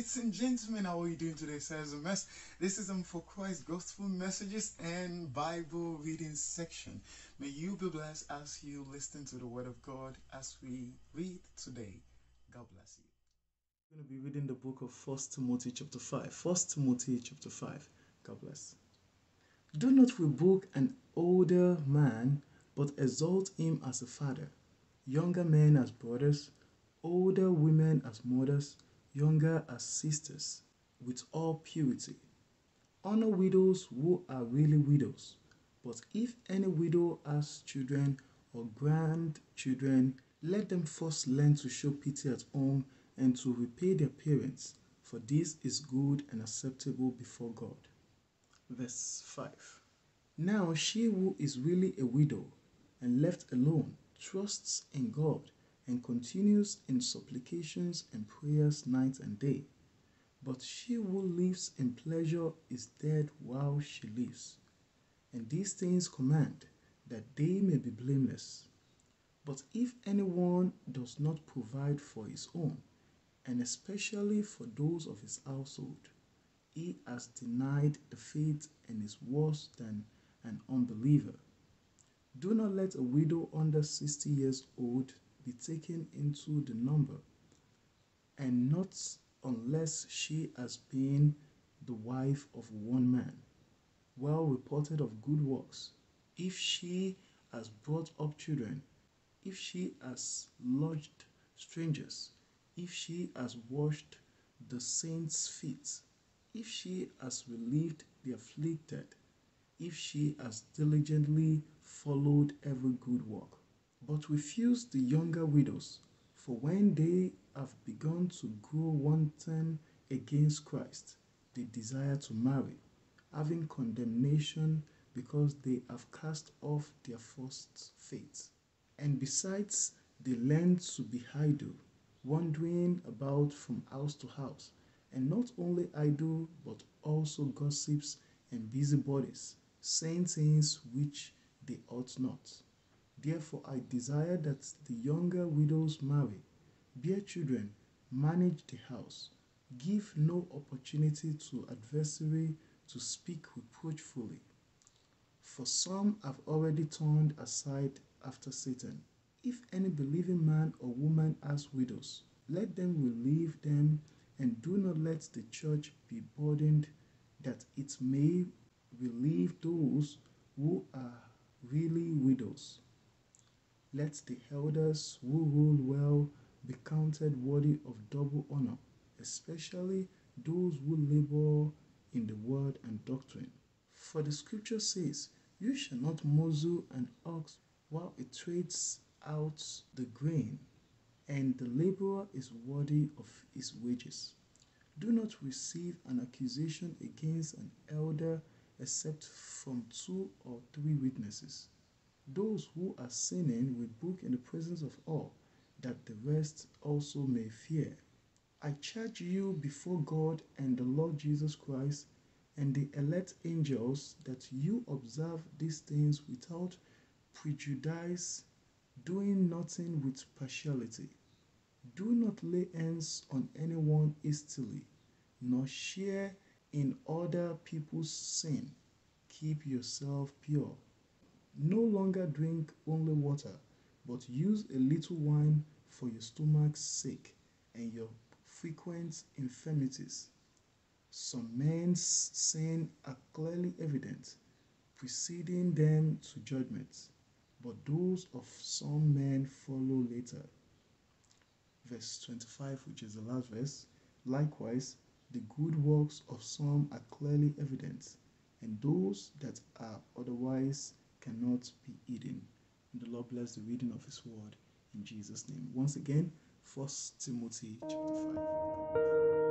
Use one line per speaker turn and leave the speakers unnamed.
Ladies and gentlemen, how are you doing today? Says mess. This is um for Christ Gospel Messages and Bible Reading section. May you be blessed as you listen to the Word of God as we read today. God bless you.
I'm going to be reading the book of First Timothy chapter 5. First Timothy chapter 5. God bless. Do not rebuke an older man, but exalt him as a father, younger men as brothers, older women as mothers, younger as sisters, with all purity. Honor widows who are really widows. But if any widow has children or grandchildren, let them first learn to show pity at home and to repay their parents, for this is good and acceptable before God. Verse 5 Now she who is really a widow and left alone trusts in God and continues in supplications and prayers night and day. But she who lives in pleasure is dead while she lives. And these things command that they may be blameless. But if anyone does not provide for his own, and especially for those of his household, he has denied the faith and is worse than an unbeliever. Do not let a widow under 60 years old be taken into the number, and not unless she has been the wife of one man, well reported of good works. If she has brought up children, if she has lodged strangers, if she has washed the saints' feet, if she has relieved the afflicted, if she has diligently followed every good work. But refuse the younger widows, for when they have begun to grow wanton against Christ, they desire to marry, having condemnation because they have cast off their first faith. And besides, they learn to be idle, wandering about from house to house, and not only idle, but also gossips and busybodies, saying things which they ought not. Therefore, I desire that the younger widows marry, bear children, manage the house, give no opportunity to adversary to speak reproachfully. For some have already turned aside after Satan. If any believing man or woman has widows, let them relieve them, and do not let the church be burdened, that it may relieve those who are really widows. Let the elders who rule well be counted worthy of double honor, especially those who labor in the word and doctrine. For the scripture says, You shall not muzzle an ox while it treads out the grain, and the laborer is worthy of his wages. Do not receive an accusation against an elder except from two or three witnesses. Those who are sinning rebuke in the presence of all, that the rest also may fear. I charge you before God and the Lord Jesus Christ and the elect angels that you observe these things without prejudice, doing nothing with partiality. Do not lay hands on anyone hastily, nor share in other people's sin. Keep yourself pure. No longer drink only water, but use a little wine for your stomach's sake and your frequent infirmities. Some men's sin are clearly evident, preceding them to judgment, but those of some men follow later. Verse 25, which is the last verse. Likewise, the good works of some are clearly evident, and those that are otherwise cannot be hidden. And the Lord bless the reading of His word in Jesus' name. Once again, First Timothy chapter 5.